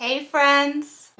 Hey friends!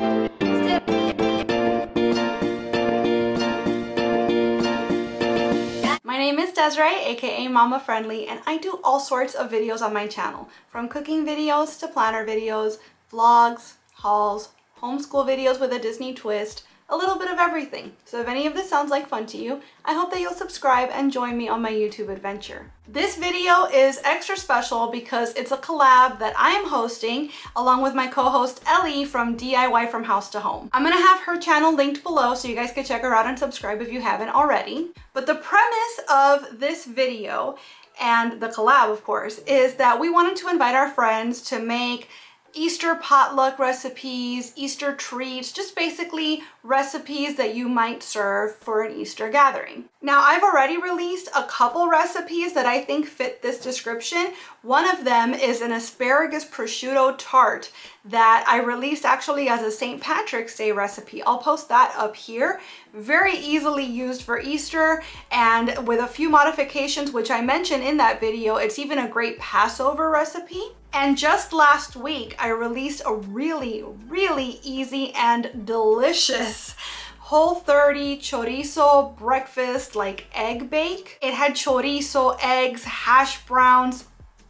My name is Desiree, aka Momma Friendly, and I do all sorts of videos on my channel, from cooking videos to planner videos, vlogs, hauls, homeschool videos with a Disney twist, a little bit of everything. So if any of this sounds like fun to you, I hope that you'll subscribe and join me on my YouTube adventure. This video is extra special because it's a collab that I am hosting along with my co-host Ellie from DIY From House to Home. I'm gonna have her channel linked below so you guys can check her out and subscribe if you haven't already. But the premise of this video and the collab, of course, is that we wanted to invite our friends to make Easter potluck recipes, Easter treats, just basically recipes that you might serve for an Easter gathering. Now I've already released a couple recipes that I think fit this description. One of them is an asparagus prosciutto tart that I released actually as a St. Patrick's Day recipe. I'll post that up here. Very easily used for Easter and with a few modifications which I mentioned in that video, it's even a great Passover recipe. And just last week, I released a really, really easy and delicious Whole 30 chorizo breakfast like egg bake. It had chorizo, eggs, hash browns,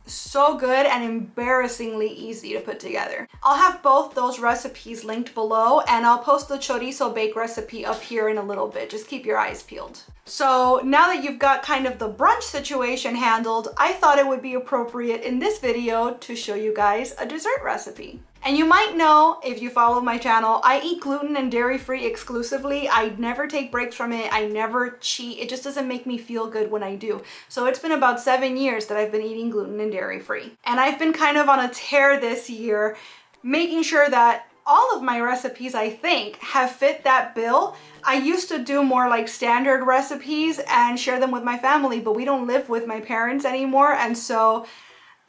so good and embarrassingly easy to put together. I'll have both those recipes linked below and I'll post the chorizo bake recipe up here in a little bit. Just keep your eyes peeled. So now that you've got kind of the brunch situation handled, I thought it would be appropriate in this video to show you guys a dessert recipe. And you might know, if you follow my channel, I eat gluten and dairy-free exclusively. I never take breaks from it. I never cheat. It just doesn't make me feel good when I do. So it's been about seven years that I've been eating gluten and dairy-free. And I've been kind of on a tear this year, making sure that all of my recipes, I think, have fit that bill. I used to do more like standard recipes and share them with my family, but we don't live with my parents anymore. And so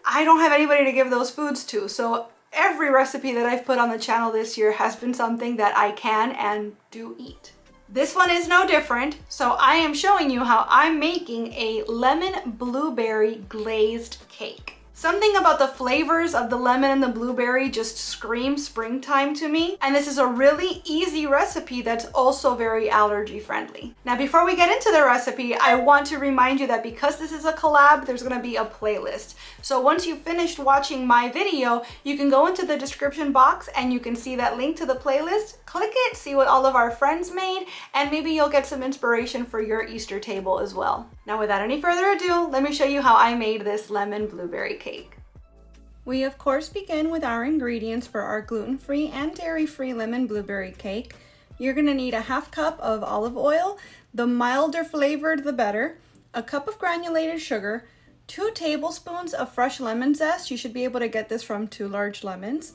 I don't have anybody to give those foods to. So every recipe that I've put on the channel this year has been something that I can and do eat. This one is no different, so I am showing you how I'm making a lemon blueberry glazed cake. Something about the flavors of the lemon and the blueberry just scream springtime to me. And this is a really easy recipe that's also very allergy friendly. Now, before we get into the recipe, I want to remind you that because this is a collab, there's gonna be a playlist. So once you've finished watching my video, you can go into the description box and you can see that link to the playlist. Click it, see what all of our friends made, and maybe you'll get some inspiration for your Easter table as well. Now, without any further ado, let me show you how I made this lemon blueberry cake cake. We of course begin with our ingredients for our gluten-free and dairy-free lemon blueberry cake. You're gonna need a half cup of olive oil, the milder flavored the better, a cup of granulated sugar, two tablespoons of fresh lemon zest, you should be able to get this from two large lemons,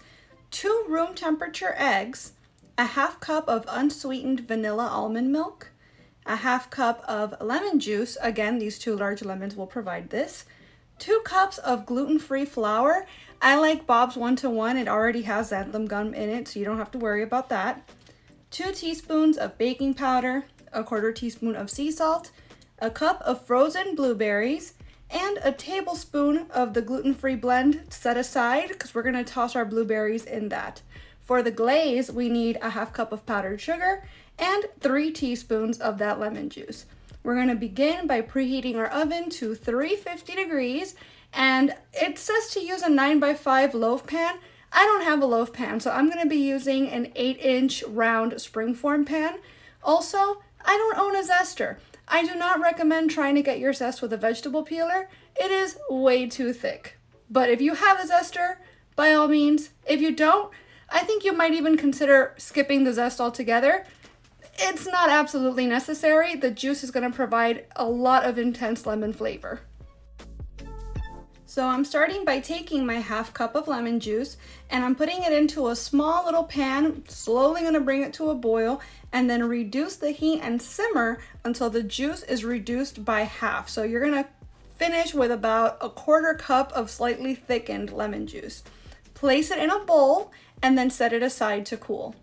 two room temperature eggs, a half cup of unsweetened vanilla almond milk, a half cup of lemon juice, again these two large lemons will provide this, two cups of gluten-free flour. I like Bob's one-to-one. -one. It already has xanthan gum in it, so you don't have to worry about that. Two teaspoons of baking powder, a quarter teaspoon of sea salt, a cup of frozen blueberries, and a tablespoon of the gluten-free blend set aside because we're going to toss our blueberries in that. For the glaze, we need a half cup of powdered sugar and three teaspoons of that lemon juice. We're gonna begin by preheating our oven to 350 degrees and it says to use a 9 by 5 loaf pan. I don't have a loaf pan, so I'm gonna be using an 8 inch round springform pan. Also, I don't own a zester. I do not recommend trying to get your zest with a vegetable peeler. It is way too thick. But if you have a zester, by all means. If you don't, I think you might even consider skipping the zest altogether it's not absolutely necessary. The juice is going to provide a lot of intense lemon flavor. So I'm starting by taking my half cup of lemon juice and I'm putting it into a small little pan, slowly gonna bring it to a boil and then reduce the heat and simmer until the juice is reduced by half. So you're gonna finish with about a quarter cup of slightly thickened lemon juice. Place it in a bowl and then set it aside to cool.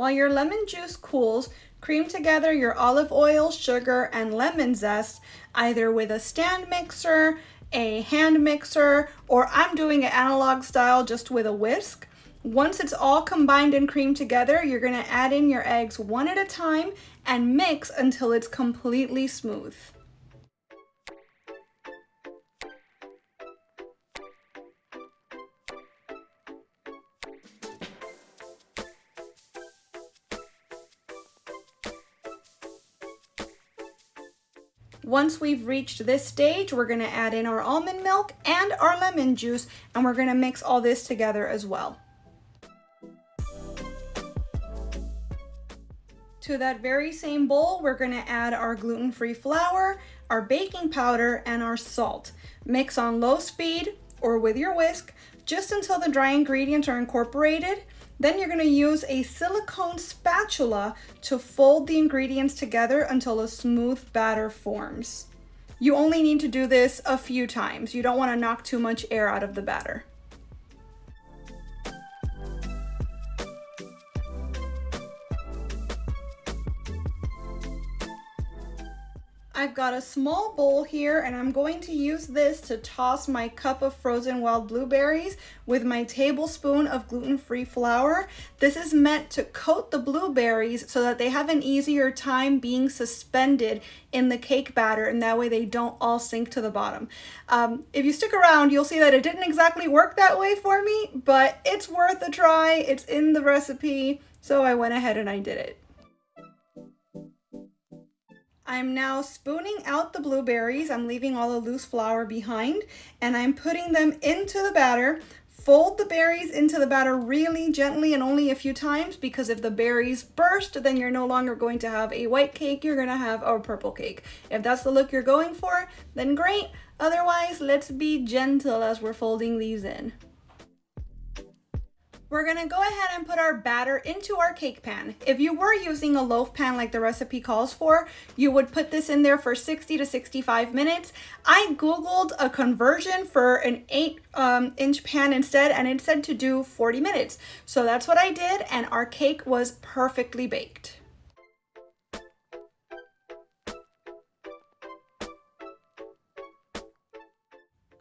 While your lemon juice cools, cream together your olive oil, sugar, and lemon zest either with a stand mixer, a hand mixer, or I'm doing it analog style just with a whisk. Once it's all combined and creamed together, you're gonna add in your eggs one at a time and mix until it's completely smooth. Once we've reached this stage, we're gonna add in our almond milk and our lemon juice, and we're gonna mix all this together as well. To that very same bowl, we're gonna add our gluten-free flour, our baking powder, and our salt. Mix on low speed or with your whisk, just until the dry ingredients are incorporated. Then you're gonna use a silicone spatula to fold the ingredients together until a smooth batter forms. You only need to do this a few times. You don't wanna knock too much air out of the batter. I've got a small bowl here and I'm going to use this to toss my cup of frozen wild blueberries with my tablespoon of gluten-free flour. This is meant to coat the blueberries so that they have an easier time being suspended in the cake batter and that way they don't all sink to the bottom. Um, if you stick around, you'll see that it didn't exactly work that way for me, but it's worth a try. It's in the recipe, so I went ahead and I did it. I'm now spooning out the blueberries. I'm leaving all the loose flour behind and I'm putting them into the batter. Fold the berries into the batter really gently and only a few times because if the berries burst, then you're no longer going to have a white cake, you're gonna have a purple cake. If that's the look you're going for, then great. Otherwise, let's be gentle as we're folding these in. We're gonna go ahead and put our batter into our cake pan. If you were using a loaf pan like the recipe calls for, you would put this in there for 60 to 65 minutes. I Googled a conversion for an eight um, inch pan instead and it said to do 40 minutes. So that's what I did and our cake was perfectly baked.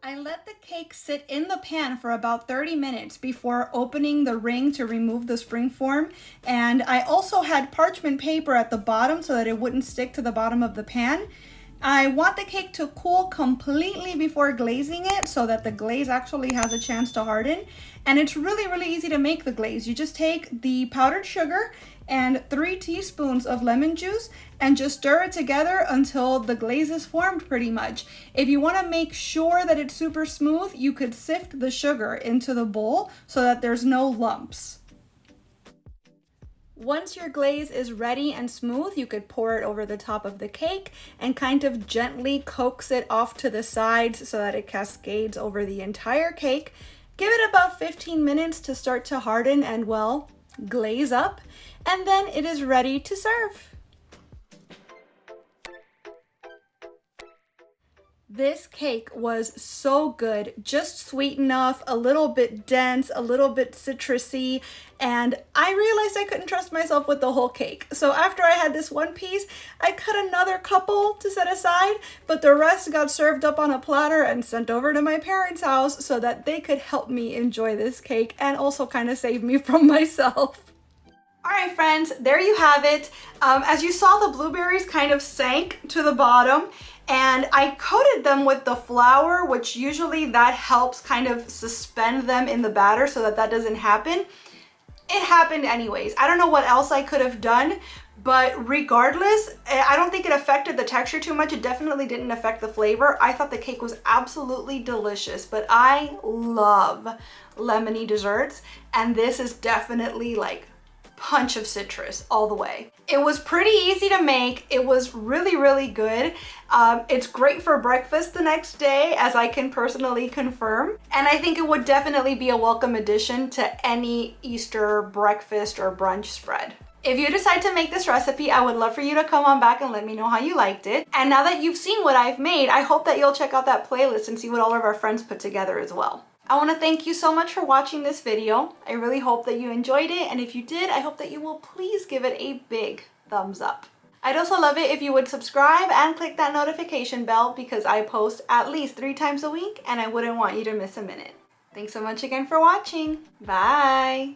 I let the cake sit in the pan for about 30 minutes before opening the ring to remove the spring form. And I also had parchment paper at the bottom so that it wouldn't stick to the bottom of the pan. I want the cake to cool completely before glazing it so that the glaze actually has a chance to harden. And it's really, really easy to make the glaze. You just take the powdered sugar and three teaspoons of lemon juice and just stir it together until the glaze is formed pretty much. If you want to make sure that it's super smooth, you could sift the sugar into the bowl so that there's no lumps. Once your glaze is ready and smooth, you could pour it over the top of the cake and kind of gently coax it off to the sides so that it cascades over the entire cake. Give it about 15 minutes to start to harden and well, glaze up, and then it is ready to serve. This cake was so good, just sweet enough, a little bit dense, a little bit citrusy, and I realized I couldn't trust myself with the whole cake. So after I had this one piece, I cut another couple to set aside, but the rest got served up on a platter and sent over to my parents' house so that they could help me enjoy this cake and also kind of save me from myself. All right, friends, there you have it. Um, as you saw, the blueberries kind of sank to the bottom and I coated them with the flour, which usually that helps kind of suspend them in the batter so that that doesn't happen. It happened anyways. I don't know what else I could have done, but regardless, eh, I don't think it affected the texture too much. It definitely didn't affect the flavor. I thought the cake was absolutely delicious, but I love lemony desserts, and this is definitely like punch of citrus all the way. It was pretty easy to make. It was really, really good. Um, it's great for breakfast the next day, as I can personally confirm. And I think it would definitely be a welcome addition to any Easter breakfast or brunch spread. If you decide to make this recipe, I would love for you to come on back and let me know how you liked it. And now that you've seen what I've made, I hope that you'll check out that playlist and see what all of our friends put together as well. I want to thank you so much for watching this video. I really hope that you enjoyed it and if you did, I hope that you will please give it a big thumbs up. I'd also love it if you would subscribe and click that notification bell because I post at least three times a week and I wouldn't want you to miss a minute. Thanks so much again for watching. Bye!